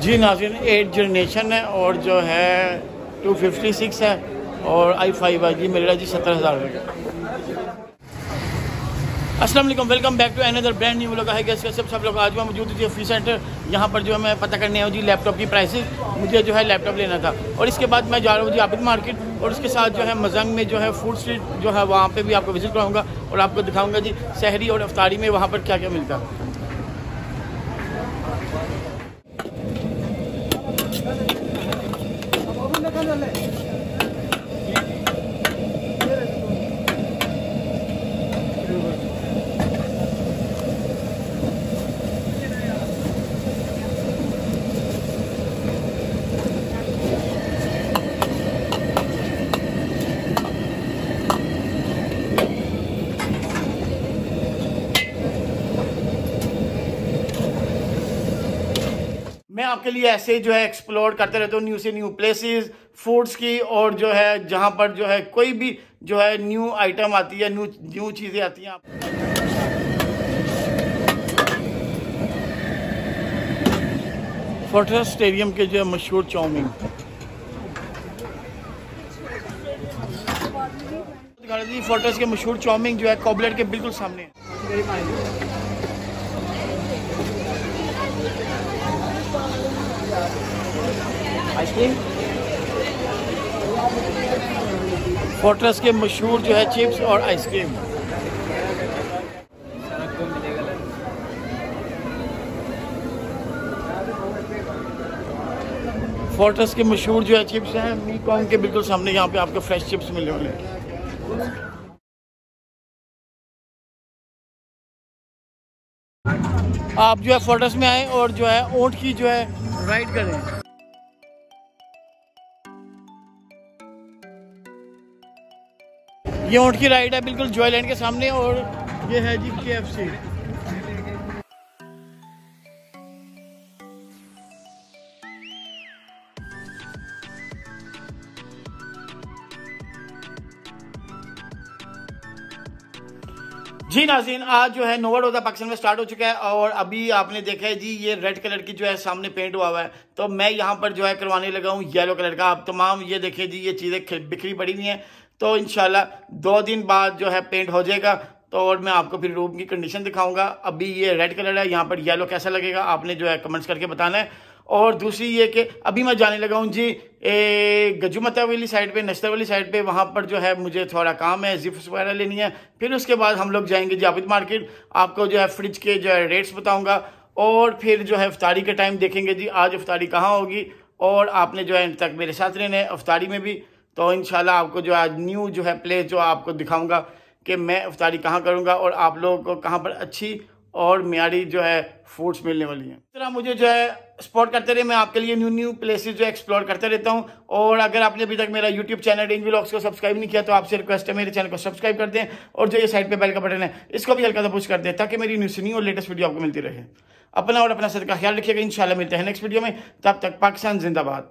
जी नाजिन eight generation है और जो है टू फिफ्टी सिक्स है और आई फाइव है। जी मेरा जी सत्तर हज़ार रुपये अस्सलाम वालेकुम back to another brand new vlog है कैसे सब? सब लोग आज मैं मौजूद थी फ़ी सेंटर यहाँ पर जो है मैं पता करने आऊँ जी लैपटॉप की प्राइसेस मुझे जो है लैपटॉप लेना था। और इसके बाद मैं जा रहा हूँ जी आबिद मार्केट और उसके साथ जो है मजंग में जो है फ़ूड स्ट्रीट जो है वहाँ पे भी आपको विज़िट कराऊँगा और आपको दिखाऊँगा जी शहरी और अफ्तारी में वहाँ पर क्या क्या मिलता। है मैं आपके लिए ऐसे जो है एक्सप्लोर करते रहता हूँ न्यू से न्यू प्लेसेस फूड्स की और जो है जहाँ पर जो है कोई भी जो है न्यू आइटम आती है न्यू न्यू चीज़ें आती हैं फोर्ट्रेस स्टेडियम के जो है मशहूर चाउमीन। फोर्ट्रेस के मशहूर चाउमीन जो है कॉबलेट के बिल्कुल सामने है। आइसक्रीम फोर्ट्रेस के मशहूर जो है चिप्स और आइसक्रीम फोर्ट्रेस के मशहूर जो है चिप्स हैं मी कॉन्ग के बिल्कुल सामने यहाँ पे आपको फ्रेश चिप्स मिलने वाले हैं आप जो है फोर्ट्रेस में आए और जो है ऊँट की जो है राइड करें। ये ऊँट की राइड है, बिल्कुल जॉयलैंड के सामने और ये है जी के एफ़ सी जी नाजीन, आज जो है नोवा रोजा पाकिस्तान में स्टार्ट हो चुका है और अभी आपने देखा है जी, ये रेड कलर की जो है सामने पेंट हुआ हुआ है। तो मैं यहाँ पर जो है करवाने लगा हूँ येलो कलर का। आप तमाम ये देखें जी, ये चीज़ें बिखरी पड़ी हुई हैं। तो इनशाला दो दिन बाद जो है पेंट हो जाएगा। तो और मैं आपको फिर रूम की कंडीशन दिखाऊँगा। अभी ये रेड कलर है, यहाँ पर येलो कैसा लगेगा, आपने जो है कमेंट्स करके बताना है। और दूसरी ये कि अभी मैं जाने लगा हूँ जी गजुमता वाली साइड पे, नश्तर वाली साइड पे, वहाँ पर जो है मुझे थोड़ा काम है जिप्स वगैरह लेनी है। फिर उसके बाद हम लोग जाएँगे जाविद मार्केट आपको जो है फ्रिज के जो है रेट्स बताऊँगा। और फिर जो है अफ्तारी के टाइम देखेंगे जी, आज अफ्तारी कहाँ होगी? और आपने जो है तक मेरे साथ रहना है अफ्तारी में भी। तो इन आपको जो आज न्यू जो है प्लेस जो आपको दिखाऊँगा कि मैं अफ्तारी कहाँ करूँगा और आप लोगों को कहाँ पर अच्छी और म्यारी जो है फूड्स मिलने वाली हैं। इस तरह मुझे जो है सपोर्ट करते रहे मैं आपके लिए न्यू न्यू प्लेसेस जो एक्सप्लोर करते रहता हूँ। और अगर आपने अभी तक मेरा यूट्यूब चैनल रेंज व्लॉग्स को सब्सक्राइब नहीं किया तो आपसे रिक्वेस्ट है, मेरे चैनल को सब्सक्राइब कर दें। और जो ये साइड पे बेल का बटन है, इसको भी हल्का सा पुश कर दें, ताकि मेरी न्यूज़ सुनी और लेटेस्ट वीडियो आपको मिलती रहे। अपना और अपना सर का ख्याल रखिएगा, इंशाल्लाह मिलते हैं नेक्स्ट वीडियो में। तब तक पाकिस्तान जिंदाबाद।